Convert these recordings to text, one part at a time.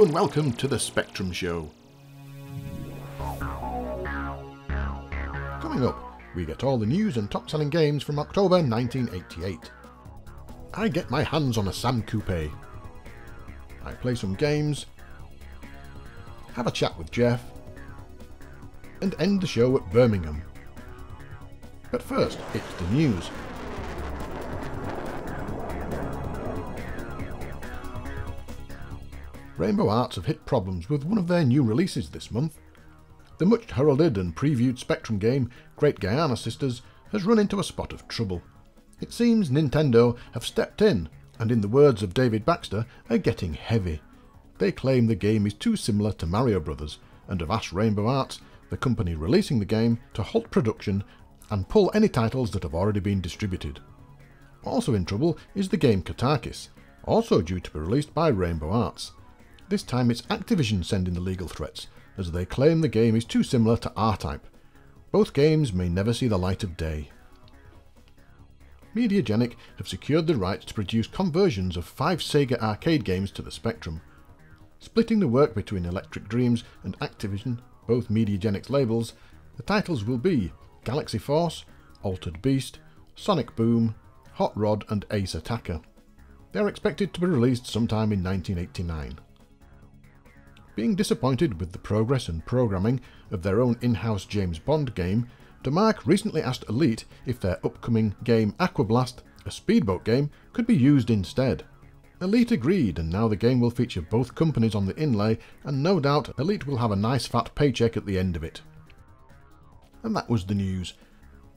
And welcome to the Spectrum Show. Coming up, we get all the news and top selling games from October 1988. I get my hands on a Sam Coupe. I play some games, have a chat with Geoff, and end the show at Birmingham. But first, it's the news. Rainbow Arts have hit problems with one of their new releases this month. The much heralded and previewed Spectrum game, Great Giana Sisters, has run into a spot of trouble. It seems Nintendo have stepped in, and in the words of David Baxter, are getting heavy. They claim the game is too similar to Mario Brothers, and have asked Rainbow Arts, the company releasing the game, to halt production and pull any titles that have already been distributed. Also in trouble is the game Katakis, also due to be released by Rainbow Arts. This time it's Activision sending the legal threats, as they claim the game is too similar to R-Type. Both games may never see the light of day. Mediagenic have secured the rights to produce conversions of five Sega arcade games to the Spectrum. Splitting the work between Electric Dreams and Activision, both Mediagenic's labels, the titles will be Galaxy Force, Altered Beast, Sonic Boom, Hot Rod and Ace Attacker. They are expected to be released sometime in 1989. Being disappointed with the progress and programming of their own in-house James Bond game, Domark recently asked Elite if their upcoming game Aquablast, a speedboat game, could be used instead. Elite agreed and now the game will feature both companies on the inlay and no doubt Elite will have a nice fat paycheck at the end of it. And that was the news.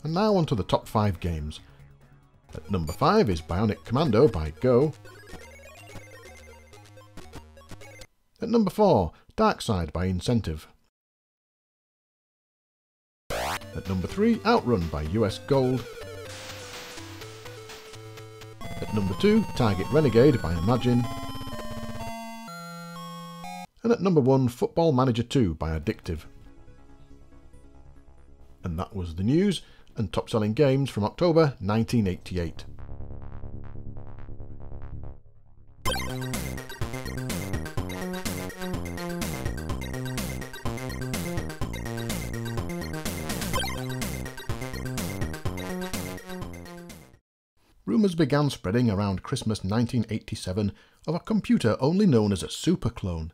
And now on to the top 5 games. At number 5 is Bionic Commando by Go. At number 4, Dark Side by Incentive. At number 3, Outrun by US Gold. At number 2, Target Renegade by Imagine. And at number 1, Football Manager 2 by Addictive. And that was the news and top selling games from October 1988. Began spreading around Christmas 1987 of a computer only known as a superclone.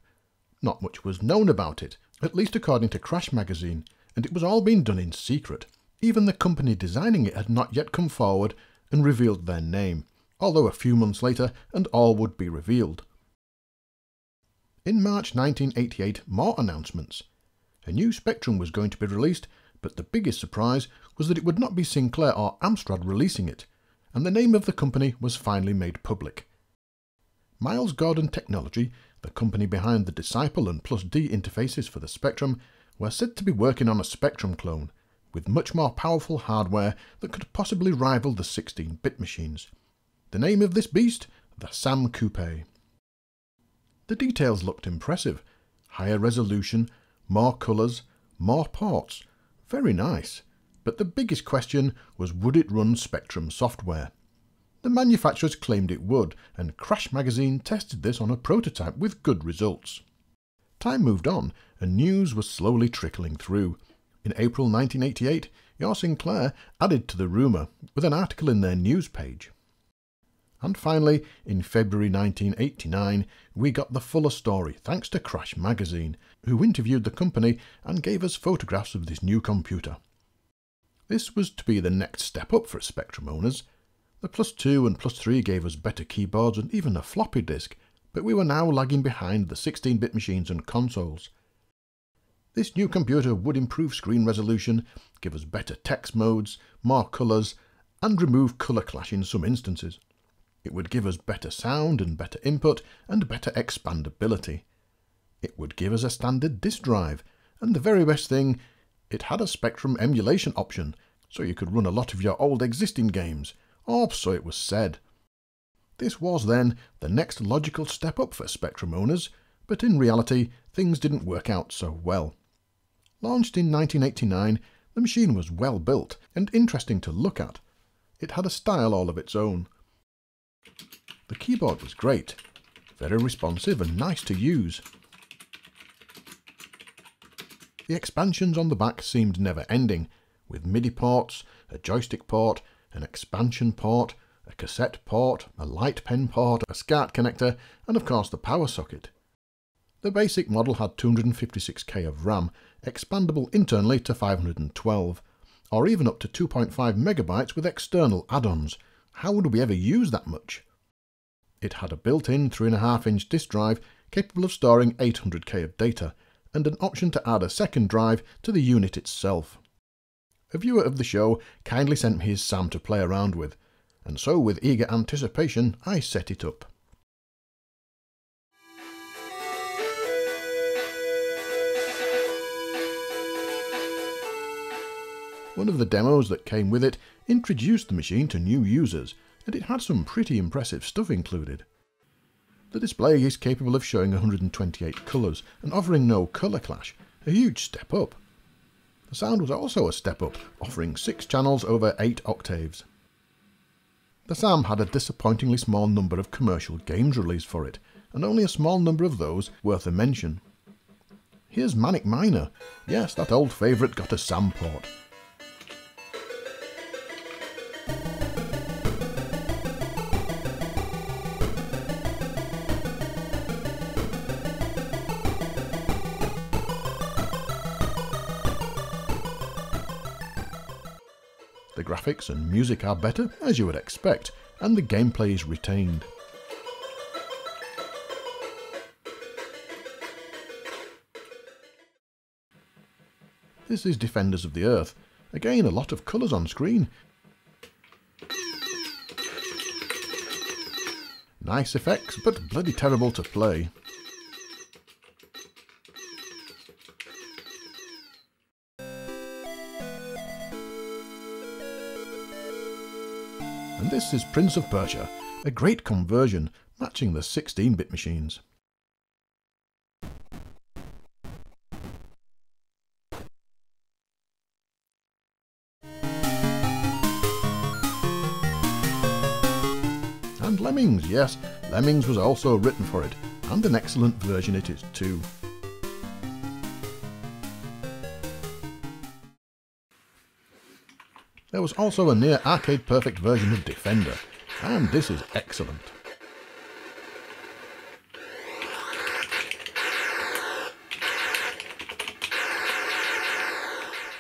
Not much was known about it, at least according to Crash magazine, and it was all being done in secret. Even the company designing it had not yet come forward and revealed their name, although a few months later and all would be revealed. In March 1988, more announcements. A new Spectrum was going to be released, but the biggest surprise was that it would not be Sinclair or Amstrad releasing it, and the name of the company was finally made public. Miles Gordon Technology, the company behind the Disciple and Plus D interfaces for the Spectrum, were said to be working on a Spectrum clone, with much more powerful hardware that could possibly rival the 16-bit machines. The name of this beast? The Sam Coupe. The details looked impressive. Higher resolution, more colours, more ports. Very nice. But the biggest question was would it run Spectrum software? The manufacturers claimed it would, and Crash magazine tested this on a prototype with good results. Time moved on, and news was slowly trickling through. In April 1988, Your Sinclair added to the rumour with an article in their news page. And finally, in February 1989, we got the fuller story thanks to Crash magazine, who interviewed the company and gave us photographs of this new computer. This was to be the next step up for Spectrum owners. The Plus 2 and Plus 3 gave us better keyboards and even a floppy disk, but we were now lagging behind the 16-bit machines and consoles. This new computer would improve screen resolution, give us better text modes, more colours, and remove colour clash in some instances. It would give us better sound and better input and better expandability. It would give us a standard disk drive, and the very best thing, it had a Spectrum emulation option, so you could run a lot of your old existing games, or so it was said. This was then the next logical step up for Spectrum owners, but in reality things didn't work out so well. Launched in 1989, the machine was well built and interesting to look at. It had a style all of its own. The keyboard was great, very responsive and nice to use. The expansions on the back seemed never ending, with MIDI ports, a joystick port, an expansion port, a cassette port, a light pen port, a SCART connector, and of course the power socket. The basic model had 256k of RAM, expandable internally to 512, or even up to 2.5 megabytes with external add-ons. How would we ever use that much? It had a built-in 3.5 inch disk drive capable of storing 800k of data, and an option to add a second drive to the unit itself. A viewer of the show kindly sent me his SAM to play around with, and so with eager anticipation I set it up. One of the demos that came with it introduced the machine to new users, and it had some pretty impressive stuff included. The display is capable of showing 128 colours and offering no colour clash, a huge step up. The sound was also a step up, offering 6 channels over 8 octaves. The SAM had a disappointingly small number of commercial games released for it, and only a small number of those worth a mention. Here's Manic Miner. Yes, that old favourite got a SAM port. The graphics and music are better, as you would expect, and the gameplay is retained. This is Defenders of the Earth. Again, a lot of colours on screen. Nice effects, but bloody terrible to play. This is Prince of Persia, a great conversion, matching the 16-bit machines. And Lemmings, yes, Lemmings was also written for it, and an excellent version it is too. There was also a near arcade perfect version of Defender, and this is excellent.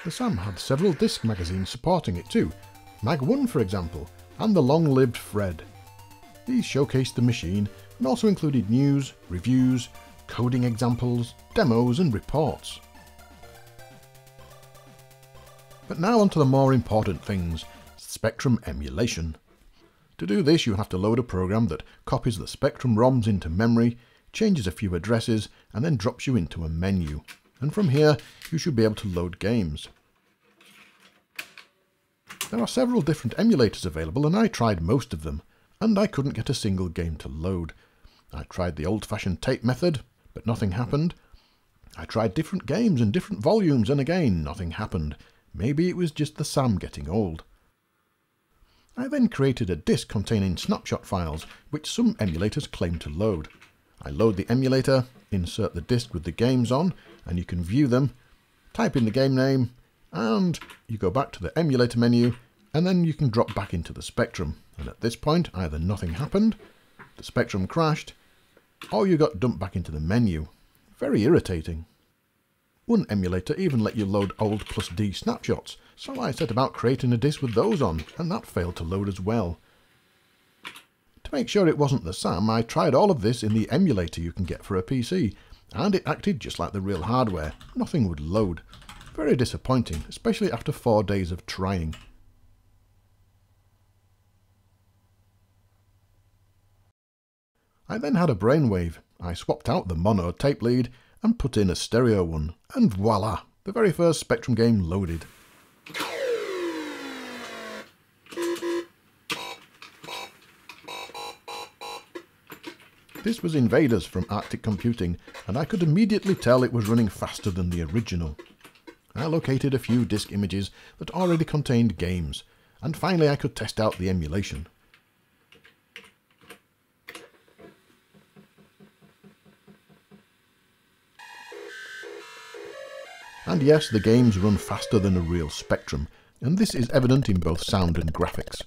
The SAM had several disc magazines supporting it too, Mag 1 for example, and the long-lived Fred. These showcased the machine and also included news, reviews, coding examples, demos and reports. But now on to the more important things, Spectrum emulation. To do this you have to load a program that copies the Spectrum ROMs into memory, changes a few addresses, and then drops you into a menu. And from here you should be able to load games. There are several different emulators available and I tried most of them, and I couldn't get a single game to load. I tried the old-fashioned tape method, but nothing happened. I tried different games and different volumes and again nothing happened. Maybe it was just the SAM getting old. I then created a disk containing snapshot files, which some emulators claim to load. I load the emulator, insert the disk with the games on, and you can view them, type in the game name, and you go back to the emulator menu, and then you can drop back into the Spectrum. And at this point, either nothing happened, the Spectrum crashed, or you got dumped back into the menu. Very irritating. One emulator even let you load old plus D snapshots, so I set about creating a disk with those on, and that failed to load as well. To make sure it wasn't the SAM, I tried all of this in the emulator you can get for a PC, and it acted just like the real hardware. Nothing would load. Very disappointing, especially after four days of trying. I then had a brainwave. I swapped out the mono tape lead and put in a stereo one, and voila, the very first Spectrum game loaded. This was Invaders from Artic Computing, and I could immediately tell it was running faster than the original. I located a few disk images that already contained games, and finally I could test out the emulation. And yes, the games run faster than a real Spectrum, and this is evident in both sound and graphics.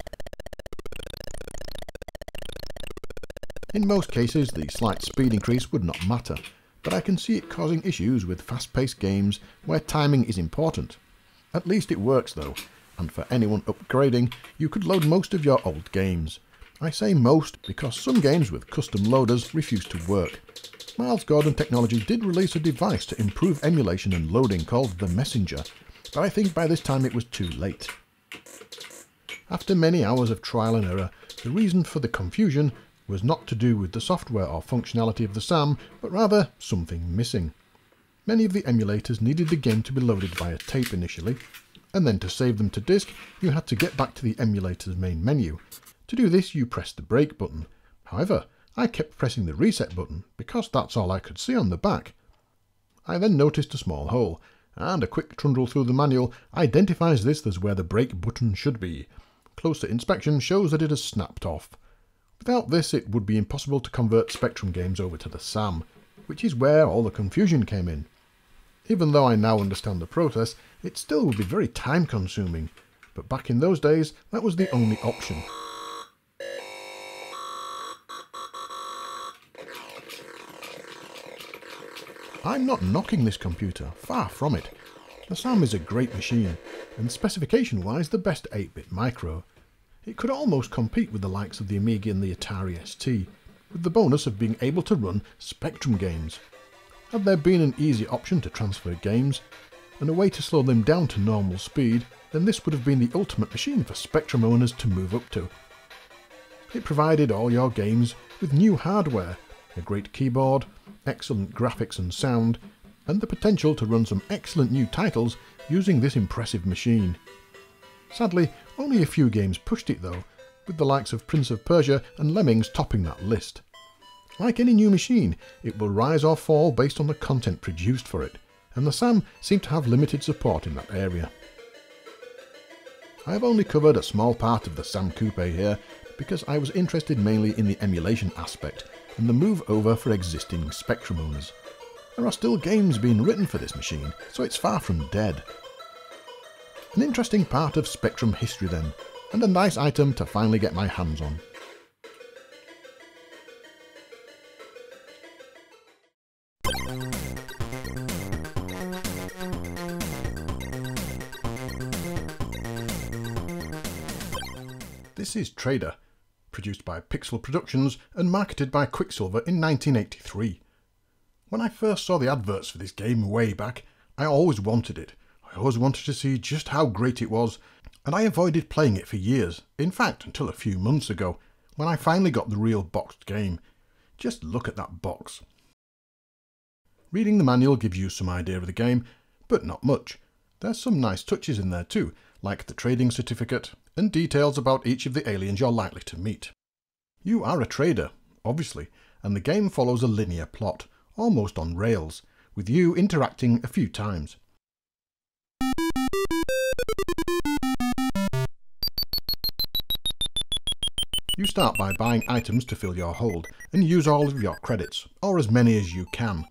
In most cases, the slight speed increase would not matter, but I can see it causing issues with fast-paced games where timing is important. At least it works though, and for anyone upgrading, you could load most of your old games. I say most because some games with custom loaders refuse to work. Miles Gordon Technology did release a device to improve emulation and loading called the Messenger, but I think by this time it was too late. After many hours of trial and error, the reason for the confusion was not to do with the software or functionality of the SAM, but rather something missing. Many of the emulators needed the game to be loaded via tape initially, and then to save them to disk, you had to get back to the emulator's main menu, to do this, you press the break button. However, I kept pressing the reset button because that's all I could see on the back. I then noticed a small hole, and a quick trundle through the manual identifies this as where the break button should be. Closer inspection shows that it has snapped off. Without this, it would be impossible to convert Spectrum games over to the SAM, which is where all the confusion came in. Even though I now understand the process, it still would be very time consuming, but back in those days, that was the only option. I'm not knocking this computer, far from it. The SAM is a great machine, and specification-wise the best 8-bit micro. It could almost compete with the likes of the Amiga and the Atari ST, with the bonus of being able to run Spectrum games. Had there been an easy option to transfer games, and a way to slow them down to normal speed, then this would have been the ultimate machine for Spectrum owners to move up to. It provided all your games with new hardware, a great keyboard, excellent graphics and sound, and the potential to run some excellent new titles using this impressive machine. Sadly, only a few games pushed it though, with the likes of Prince of Persia and Lemmings topping that list. Like any new machine, it will rise or fall based on the content produced for it, and the SAM seemed to have limited support in that area. I have only covered a small part of the SAM Coupe here, because I was interested mainly in the emulation aspect and the move over for existing Spectrum owners. There are still games being written for this machine, so it's far from dead. An interesting part of Spectrum history then, and a nice item to finally get my hands on. This is Trader, produced by Pixel Productions and marketed by Quicksilva in 1983. When I first saw the adverts for this game way back, I always wanted it. I always wanted to see just how great it was, and I avoided playing it for years, in fact until a few months ago, when I finally got the real boxed game. Just look at that box. Reading the manual gives you some idea of the game, but not much. There's some nice touches in there too, like the trading certificate, and details about each of the aliens you're likely to meet. You are a trader, obviously, and the game follows a linear plot, almost on rails, with you interacting a few times. You start by buying items to fill your hold, and use all of your credits, or as many as you can.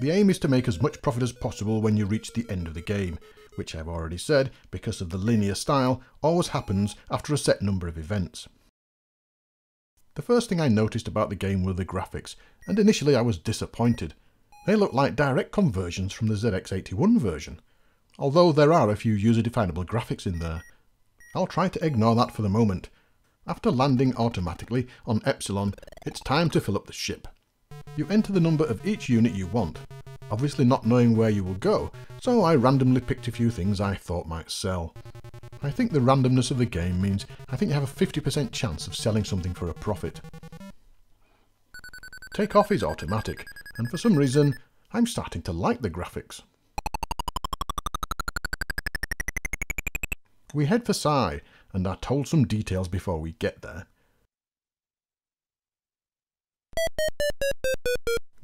The aim is to make as much profit as possible when you reach the end of the game, which I've already said, because of the linear style, always happens after a set number of events. The first thing I noticed about the game were the graphics, and initially I was disappointed. They look like direct conversions from the ZX81 version, although there are a few user-definable graphics in there. I'll try to ignore that for the moment. After landing automatically on Epsilon, it's time to fill up the ship. You enter the number of each unit you want, obviously not knowing where you will go, so I randomly picked a few things I thought might sell. I think the randomness of the game means I think you have a 50% chance of selling something for a profit. Takeoff is automatic, and for some reason, I'm starting to like the graphics. We head for Psi, and are told some details before we get there.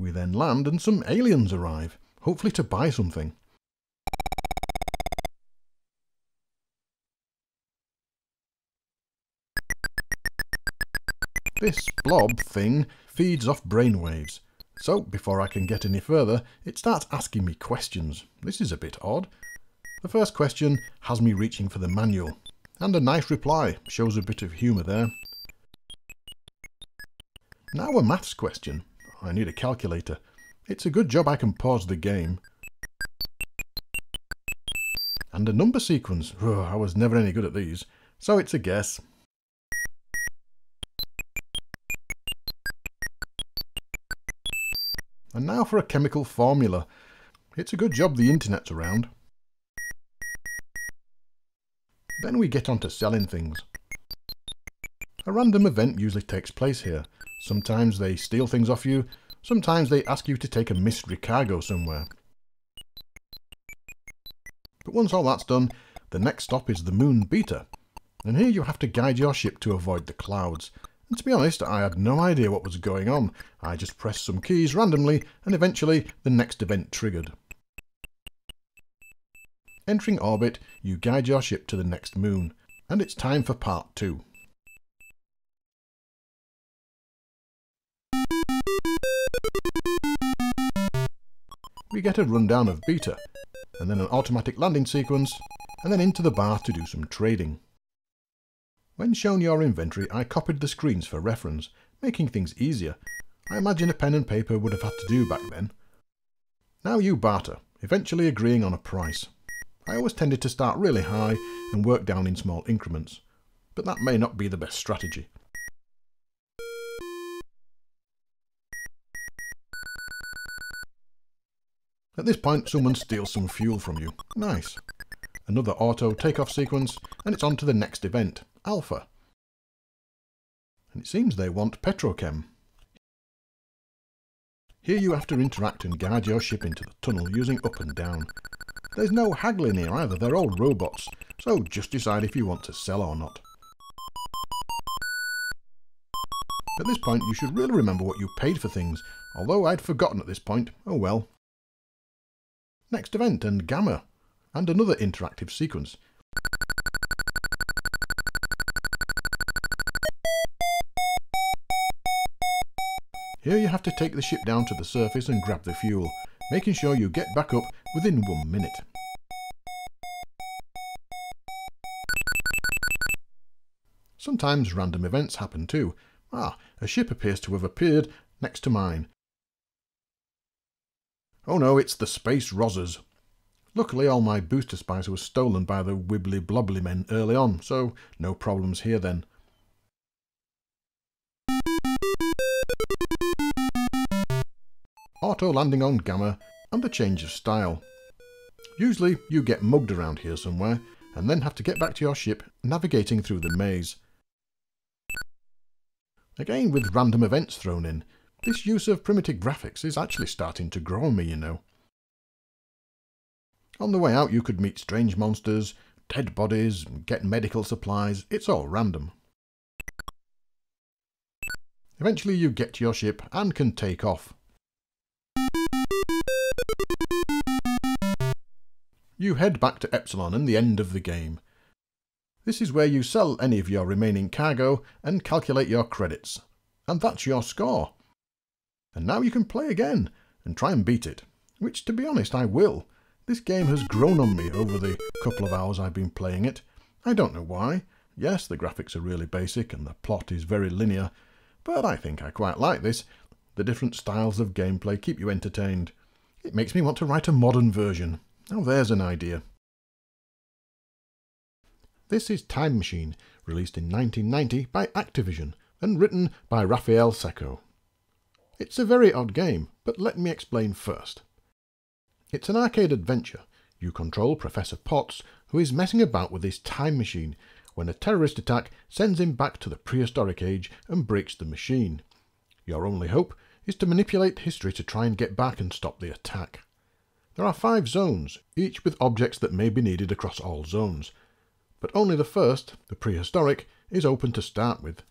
We then land and some aliens arrive, hopefully to buy something. This blob thing feeds off brainwaves, So, before I can get any further, it starts asking me questions. This is a bit odd. The first question has me reaching for the manual. And a nice reply, shows a bit of humour there. Now a maths question. I need a calculator. It's a good job I can pause the game. And a number sequence. Oh, I was never any good at these. So it's a guess. And now for a chemical formula. It's a good job the internet's around. Then we get on to selling things. A random event usually takes place here. Sometimes they steal things off you, sometimes they ask you to take a mystery cargo somewhere. But once all that's done, the next stop is the Moon Beta, and here you have to guide your ship to avoid the clouds. And to be honest, I had no idea what was going on. I just pressed some keys randomly, and eventually the next event triggered. Entering orbit, you guide your ship to the next moon, and it's time for part 2. We get a rundown of Beta, and then an automatic landing sequence, and then into the bar to do some trading. When shown your inventory, I copied the screens for reference, making things easier. I imagine a pen and paper would have had to do back then. Now you barter, eventually agreeing on a price. I always tended to start really high and work down in small increments, but that may not be the best strategy. At this point, someone steals some fuel from you. Nice. Another auto takeoff sequence, and it's on to the next event. Alpha. And it seems they want Petrochem. Here you have to interact and guide your ship into the tunnel using up and down. There's no haggling here either, they're all robots, so just decide if you want to sell or not. At this point you should really remember what you paid for things, although I'd forgotten at this point, oh well. Next event and Gamma, and another interactive sequence. Here you have to take the ship down to the surface and grab the fuel, making sure you get back up within one minute. Sometimes random events happen too. Ah, a ship appears to have appeared next to mine. Oh no, it's the Space Rozzers. Luckily all my booster spice was stolen by the wibbly blobbly men early on, so no problems here then. auto landing on Gamma, and a change of style. Usually you get mugged around here somewhere, and then have to get back to your ship navigating through the maze. Again with random events thrown in, this use of primitive graphics is actually starting to grow on me, you know. On the way out you could meet strange monsters, dead bodies, and get medical supplies, it's all random. Eventually you get to your ship and can take off. You head back to Epsilon and the end of the game. This is where you sell any of your remaining cargo and calculate your credits. And that's your score. And now you can play again and try and beat it. Which, to be honest, I will. This game has grown on me over the couple of hours I've been playing it. I don't know why. Yes, the graphics are really basic and the plot is very linear, but I think I quite like this. The different styles of gameplay keep you entertained. It makes me want to write a modern version. Now there's an idea. This is Time Machine, released in 1990 by Activision and written by Raffaele Cecco. It's a very odd game, but let me explain first. It's an arcade adventure. You control Professor Potts, who is messing about with his time machine when a terrorist attack sends him back to the prehistoric age and breaks the machine. Your only hope is to manipulate history to try and get back and stop the attack. There are five zones, each with objects that may be needed across all zones, but only the first, the prehistoric, is open to start with.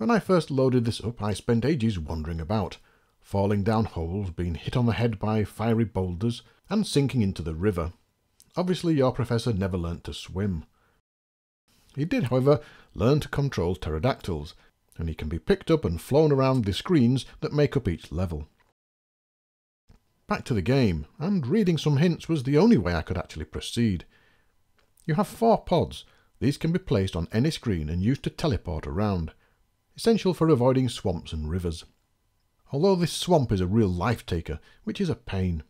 When I first loaded this up I spent ages wandering about, falling down holes, being hit on the head by fiery boulders, and sinking into the river. Obviously your professor never learnt to swim. He did, however, learn to control pterodactyls, and he can be picked up and flown around the screens that make up each level. Back to the game, and reading some hints was the only way I could actually proceed. You have four pods. These can be placed on any screen and used to teleport around, essential for avoiding swamps and rivers. Although this swamp is a real life taker, which is a pain.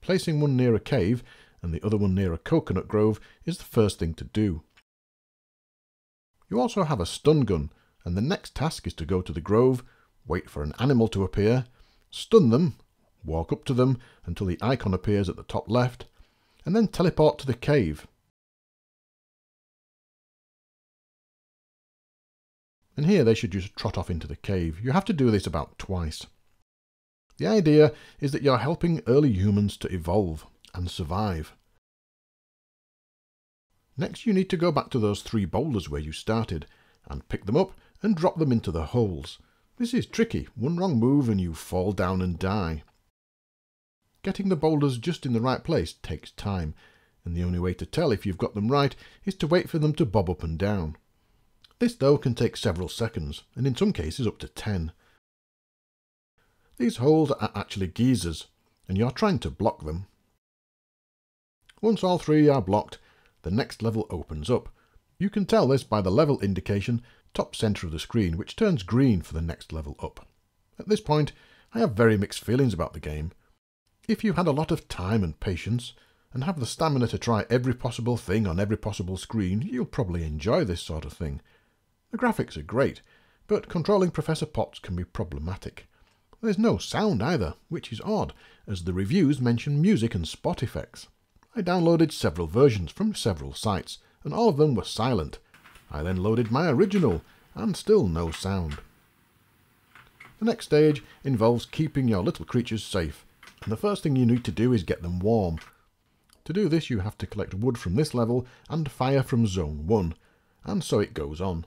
Placing one near a cave and the other one near a coconut grove is the first thing to do. You also have a stun gun, and the next task is to go to the grove, wait for an animal to appear, stun them, walk up to them until the icon appears at the top left, and then teleport to the cave. And here they should just trot off into the cave. You have to do this about twice. The idea is that you're helping early humans to evolve and survive. Next you need to go back to those three boulders where you started, and pick them up and drop them into the holes. This is tricky, one wrong move and you fall down and die. Getting the boulders just in the right place takes time, and the only way to tell if you've got them right is to wait for them to bob up and down. This though can take several seconds, and in some cases up to 10. These holes are actually geysers, and you're trying to block them. Once all three are blocked, the next level opens up. You can tell this by the level indication top centre of the screen, which turns green for the next level up. At this point, I have very mixed feelings about the game. If you had a lot of time and patience, and have the stamina to try every possible thing on every possible screen, you'll probably enjoy this sort of thing. The graphics are great, but controlling Professor Potts can be problematic. There's no sound either, which is odd, as the reviews mention music and spot effects. I downloaded several versions from several sites, and all of them were silent. I then loaded my original, and still no sound. The next stage involves keeping your little creatures safe, and the first thing you need to do is get them warm. To do this you have to collect wood from this level and fire from Zone 1, and so it goes on.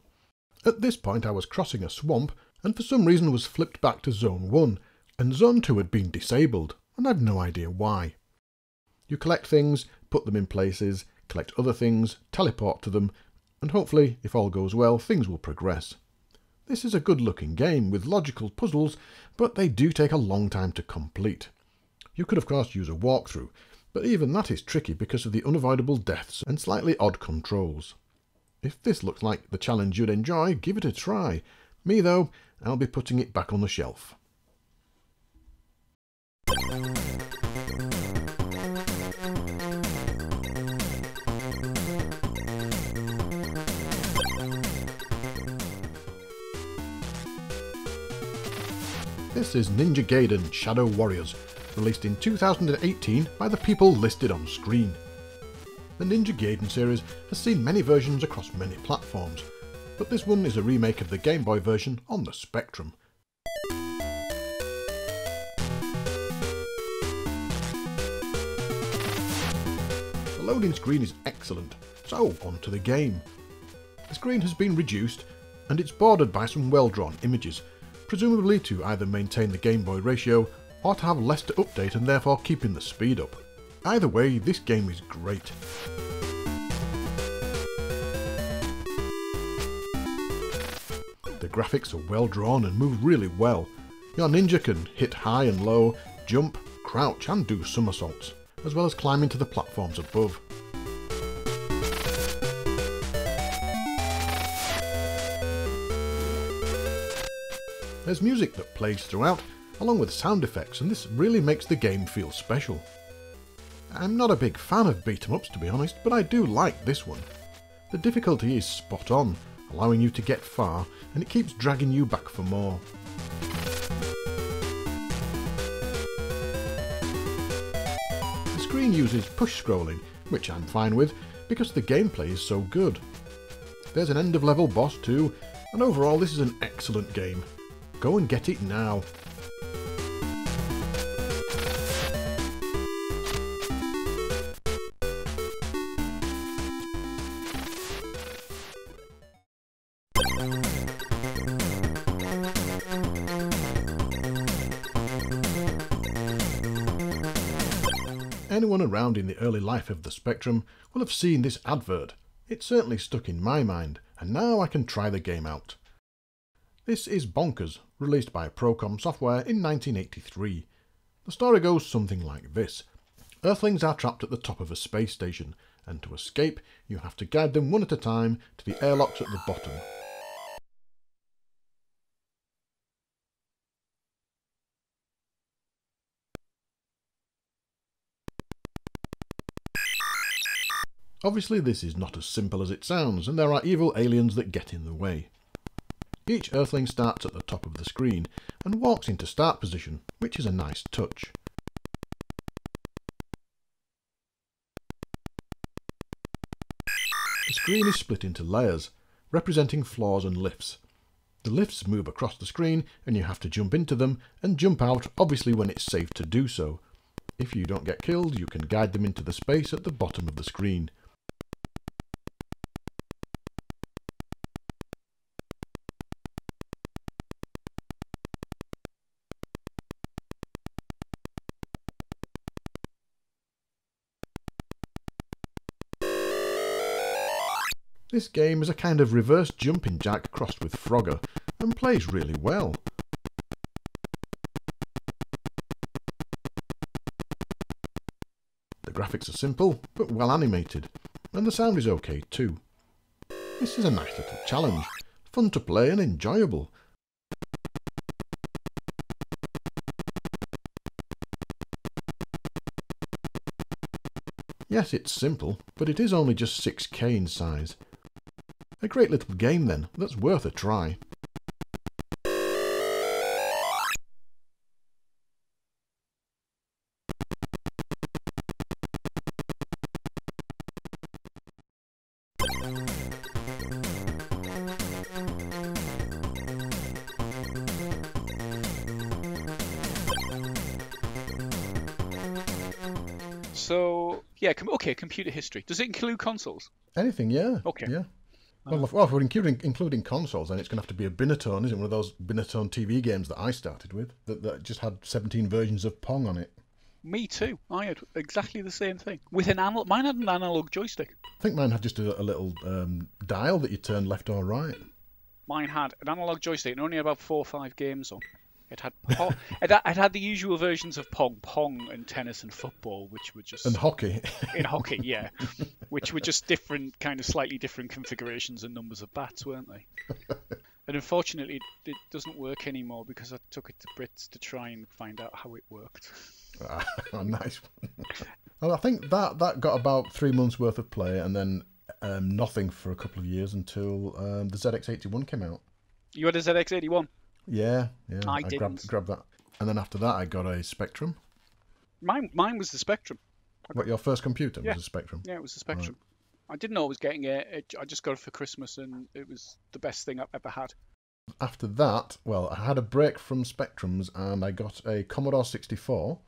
At this point I was crossing a swamp, and for some reason was flipped back to Zone 1, and Zone 2 had been disabled, and I've no idea why. You collect things, put them in places, collect other things, teleport to them, and hopefully, if all goes well, things will progress. This is a good looking game with logical puzzles, but they do take a long time to complete. You could of course use a walkthrough, but even that is tricky because of the unavoidable deaths and slightly odd controls. If this looks like the challenge you'd enjoy, give it a try. Me though, I'll be putting it back on the shelf. This is Ninja Gaiden Shadow Warriors, released in 2018 by the people listed on screen. The Ninja Gaiden series has seen many versions across many platforms, but this one is a remake of the Game Boy version on the Spectrum. The loading screen is excellent, so on to the game. The screen has been reduced, and it's bordered by some well-drawn images, presumably to either maintain the Game Boy ratio or to have less to update and therefore keeping the speed up. Either way, this game is great. The graphics are well drawn and move really well. Your ninja can hit high and low, jump, crouch and do somersaults, as well as climb into the platforms above. There's music that plays throughout, along with sound effects, and this really makes the game feel special. I'm not a big fan of beat 'em ups to be honest, but I do like this one. The difficulty is spot on, allowing you to get far, and it keeps dragging you back for more. The screen uses push scrolling, which I'm fine with, because the gameplay is so good. There's an end of level boss too, and overall this is an excellent game. Go and get it now. Around in the early life of the Spectrum will have seen this advert. It certainly stuck in my mind, and now I can try the game out. This is Bonkers, released by Procom Software in 1983. The story goes something like this. Earthlings are trapped at the top of a space station, and to escape, you have to guide them one at a time to the airlocks at the bottom. Obviously this is not as simple as it sounds, and there are evil aliens that get in the way. Each Earthling starts at the top of the screen and walks into start position, which is a nice touch. The screen is split into layers, representing floors and lifts. The lifts move across the screen and you have to jump into them and jump out obviously when it's safe to do so. If you don't get killed, you can guide them into the space at the bottom of the screen. This game is a kind of reverse jumping jack crossed with Frogger, and plays really well. The graphics are simple, but well animated, and the sound is okay too. This is a nice little challenge, fun to play and enjoyable. Yes, it's simple, but it is only just 6k in size, a great little game then, that's worth a try. So yeah, com- okay. Computer history. Does it include consoles? Anything, yeah. Okay. Yeah. Well, if, well, if we're including, including consoles, then it's going to have to be a Binatone, isn't it? One of those Binatone TV games that I started with that, that just had 17 versions of Pong on it. Me too. I had exactly the same thing with an analog. Mine had an analog joystick. I think mine had just a, a little um, dial that you turned left or right. Mine had an analog joystick and only about four or five games on. It had it, had, it had the usual versions of Pong, Pong, and tennis and football, which were just and hockey. in hockey, yeah, which were just different, kind of slightly different configurations and numbers of bats, weren't they? and unfortunately, it doesn't work anymore because I took it to Brits to try and find out how it worked. ah, nice. well, I think that that got about three months worth of play, and then um, nothing for a couple of years until um, the ZX81 came out. You had a ZX81. Yeah, yeah. I grabbed, didn't. grabbed that. And then after that, I got a Spectrum. Mine, mine was the Spectrum. What, your first computer Yeah. was a Spectrum? Yeah, it was the Spectrum. I didn't know I was getting it. it. I just got it for Christmas, and it was the best thing I've ever had. After that, well, I had a break from Spectrums and I got a Commodore 64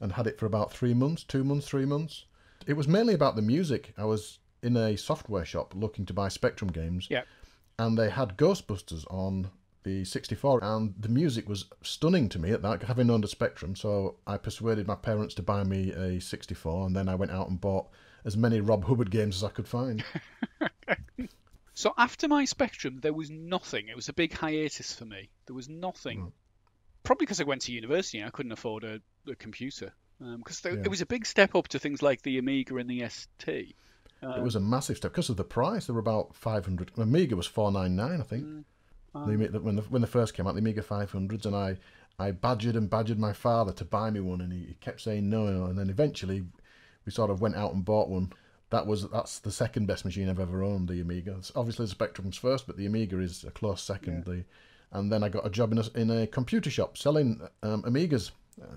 and had it for about three months, two months, three months. It was mainly about the music. I was in a software shop looking to buy Spectrum games. Yeah. And they had Ghostbusters on the 64 and the music was stunning to me at that having owned a spectrum so i persuaded my parents to buy me a 64 and then i went out and bought as many rob hubbard games as i could find So after my Spectrum, there was nothing. It was a big hiatus for me. There was nothing. Mm. Probably because I went to university and I couldn't afford a, a computer. Because Yeah. it was a big step up to things like the Amiga and the ST. it was a massive step because of the price they were about 500 amiga was 499 i think Mm. The when the, when they first came out the amiga 500s and i i badgered and badgered my father to buy me one and he, he kept saying no, no and then eventually we sort of went out and bought one that was that's the second best machine I've ever owned. The Amiga. It's obviously, the Spectrum's first, but the Amiga is a close second. The, and then I got a job in a, in a computer shop selling um, Amigas,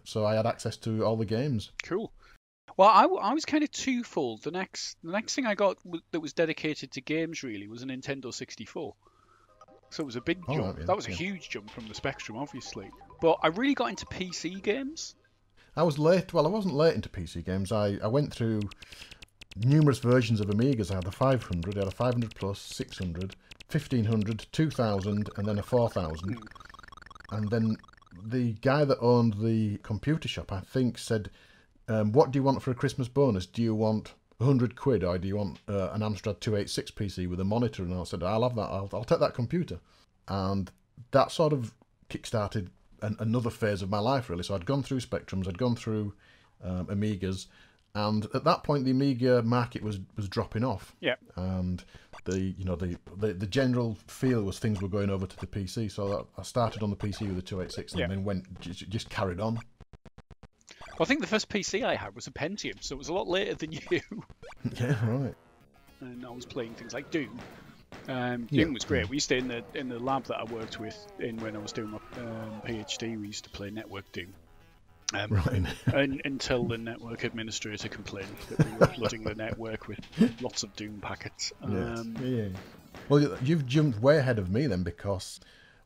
so I had access to all the games. Cool. Well, I, I was kind of twofold. The next the next thing I got w- that was dedicated to games really was a Nintendo 64. So it was a big Oh, jump. yeah, that was a huge jump from the Spectrum, obviously. But I really got into PC games. I was late. Well, I wasn't late into PC games. I, I went through numerous versions of Amigas. I had the 500, I had a 500 plus, 600, 1500, 2000, and then a 4000. And then the guy that owned the computer shop, I think, said, um, "What do you want for a Christmas bonus? Do you want 100 quid, or do you want uh, an Amstrad 286 PC with a monitor?" And I said, "I'll have that. I'll, I'll take that computer." And that sort of kick-started an, another phase of my life really. So I'd gone through Spectrums, I'd gone through um, Amigas, and at that point the Amiga market was was dropping off. Yeah. And the you know the, the the general feel was things were going over to the PC. So I started on the PC with the 286 and Yeah. then went just, just carried on. Well, I think the first PC I had was a Pentium, so it was a lot later than you. yeah, right. and I was playing things like Doom. Um, Yeah. Doom was great. We used to in the in the lab that I worked with in when I was doing my um, PhD. We used to play network Doom. Um, Right. un until the network administrator complained that we were flooding the network with lots of Doom packets. Yes. Um, yeah. Well, you've jumped way ahead of me then because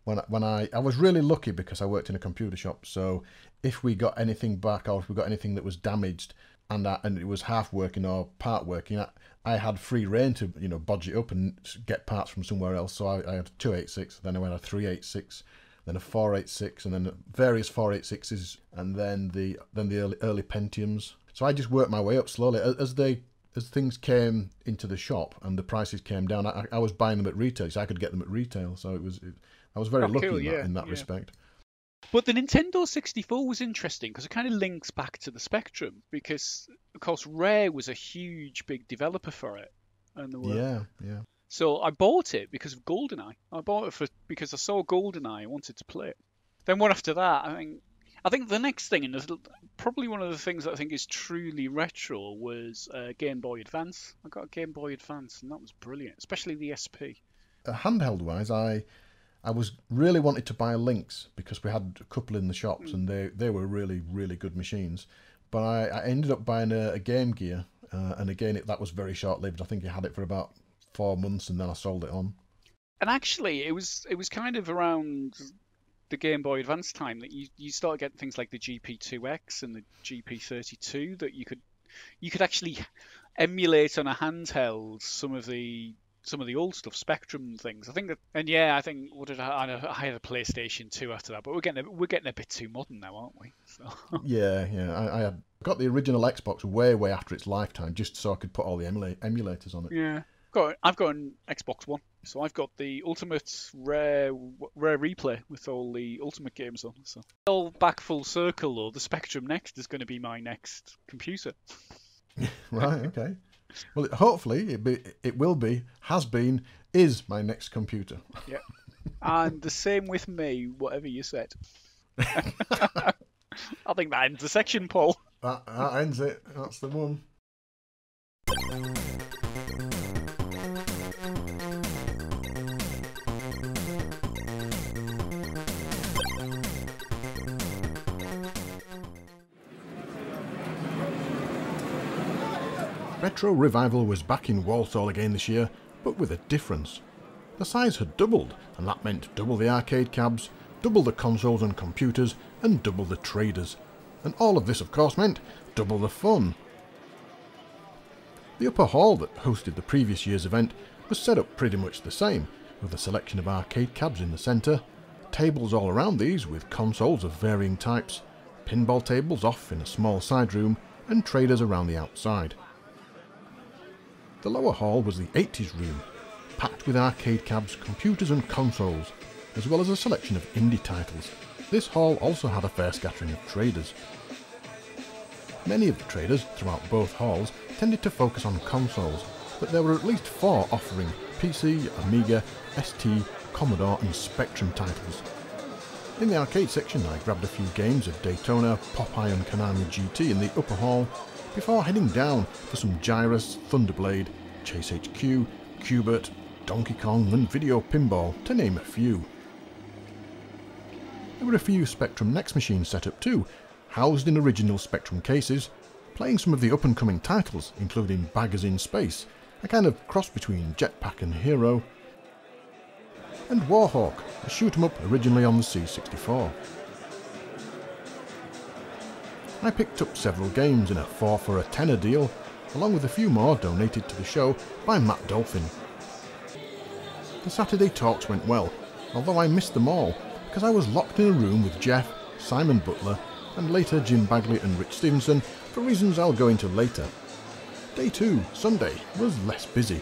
when I, when I I was really lucky because I worked in a computer shop. So if we got anything back or if we got anything that was damaged and I, and it was half working or part working, I, I had free reign to you know bodge it up and get parts from somewhere else. So I, I had two eight six, then I went a three eight six. Then a 486, and then various 486s, and then the then the early, early Pentiums. So I just worked my way up slowly as, as they as things came into the shop and the prices came down, I, I was buying them at retail, so I could get them at retail. So it was, it, I was very Oh, lucky cool, in that, yeah, in that yeah. respect. But the Nintendo 64 was interesting because it kind of links back to the Spectrum because, of course, Rare was a huge, big developer for it, and there were Yeah, yeah. So I bought it because of GoldenEye. I bought it for because I saw GoldenEye. I wanted to play it. Then one after that, I think I think the next thing, and probably one of the things that I think is truly retro, was uh, Game Boy Advance. I got a Game Boy Advance, and that was brilliant, especially the SP. Uh, handheld wise, I I was really wanted to buy Lynx because we had a couple in the shops Hmm. and they they were really really good machines. But I, I ended up buying a, a Game Gear, uh, and again it, that was very short lived. I think I had it for about four months and then I sold it on. And actually, it was it was kind of around the Game Boy Advance time that you you start getting things like the GP2X and the GP32 that you could you could actually emulate on a handheld some of the some of the old stuff, Spectrum things. I think that, and yeah, I think what did I? I had a- I had a PlayStation 2 after that, but we're getting a, we're getting a bit too modern now, aren't we? So Yeah, yeah. I, I had got the original Xbox way way after its lifetime just so I could put all the emula- emulators on it. yeah, got I've got an Xbox One, so I've got the Ultimate Rare Rare Replay with all the Ultimate games on. So all back full circle, though. The Spectrum Next is going to be my next computer. Right. Okay. Well, it, hopefully it be it will be has been is my next computer. Yeah, and the same with me, whatever you said. I think that ends the section, Paul. That, that ends it. That's the one. Retro Revival was back in Walsall again this year, but with a difference. The size had doubled, and that meant double the arcade cabs, double the consoles and computers, and double the traders. And all of this, of course, meant double the fun. The upper hall that hosted the previous year's event was set up pretty much the same, with a selection of arcade cabs in the centre, tables all around these with consoles of varying types, pinball tables off in a small side room, and traders around the outside. The lower hall was the 80s room, packed with arcade cabs, computers and consoles, as well as a selection of indie titles. This hall also had a fair scattering of traders. Many of the traders throughout both halls tended to focus on consoles, but there were at least four offering PC, Amiga, ST, Commodore and Spectrum titles. In the arcade section I grabbed a few games of Daytona, Popeye and Konami GT in the upper hall, before heading down for some Gyruss, Thunderblade, Chase HQ, Q*bert, Donkey Kong and Video Pinball, to name a few. There were a few Spectrum Next machines set up too, housed in original Spectrum cases, playing some of the up and coming titles, including Baggers in Space, a kind of cross between Jetpack and Hero, and Warhawk, a shoot 'em up originally on the C64. I picked up several games in a 4 for a tenner deal, along with a few more donated to the show by Matt Dolphin. The Saturday talks went well, although I missed them all because I was locked in a room with Geoff, Simon Butler, and later Jim Bagley and Rich Stevenson for reasons I'll go into later. Day 2, Sunday, was less busy,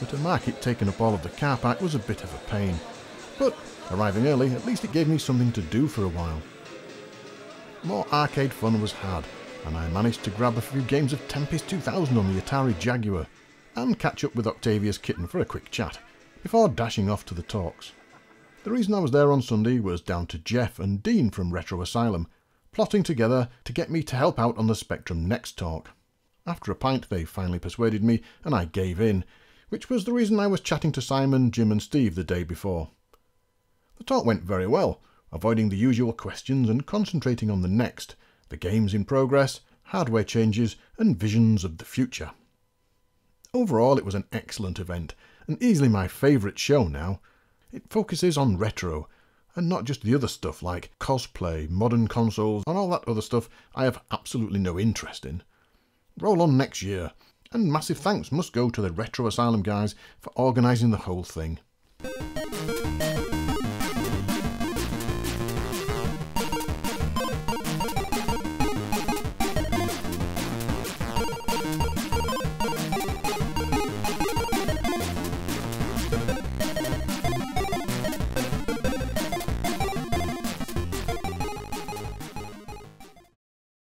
but a market taking up all of the car park was a bit of a pain, But arriving early, at least it gave me something to do for a while. More arcade fun was had, and I managed to grab a few games of Tempest 2000 on the Atari Jaguar, and catch up with Octavius Kitten for a quick chat, before dashing off to the talks. The reason I was there on Sunday was down to Geoff and Dean from Retro Asylum, plotting together to get me to help out on the Spectrum Next talk. After a pint, they finally persuaded me, and I gave in, which was the reason I was chatting to Simon, Jim, and Steve the day before. The talk went very well, avoiding the usual questions and concentrating on the next, the games in progress, hardware changes, and visions of the future. Overall, it was an excellent event, and easily my favourite show now. It focuses on retro, and not just the other stuff like cosplay, modern consoles, and all that other stuff I have absolutely no interest in. Roll on next year, and massive thanks must go to the Retro Asylum guys for organising the whole thing.